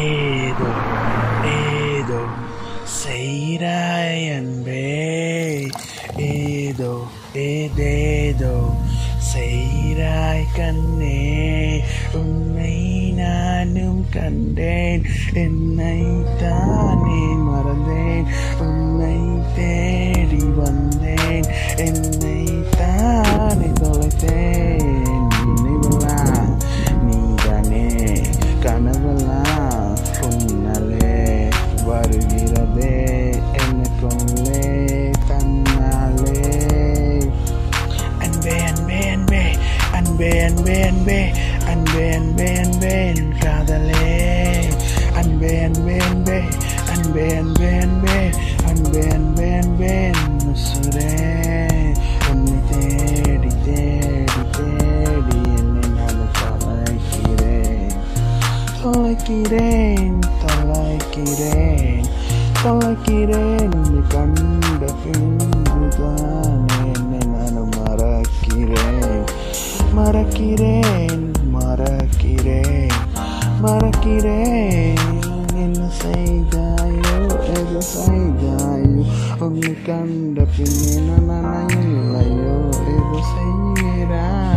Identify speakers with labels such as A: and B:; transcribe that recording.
A: ஏதோ ஏதோ செய்கிறாய் அன்பே ஏதோ ஏதேதோ செய்கிறாய் கண்ணே உன்னை நானும் கண்டேன் என்னை தானே மறந்தேன் உன்னை தேடி வந்தேன் என்னை தானே தொலைத்தேன் அன்பே அன்பே அன்பே அன்பே அன்பே அன்பே என் காதலே அன்பே அன்பே அன்பே அன்பே அன்பே அன்பே அன்பே அன்பே அன்பே என் உன்னை தேடி தேடி தேடி என்னை நான் தொலைக்கிறேன் தொலைக்கிறேன் தொலைக்கிறேன் தொலைக்கிறேன் கண்ட பின்புதான் மறக்கிறேன் மறக்கிறேன் மறக்கிறேன் என்ன செய்தாயோ எது செய்தாயோ உன்னை கண்ட பின்னே நான் இல்லையோ எது செய்கிறாய்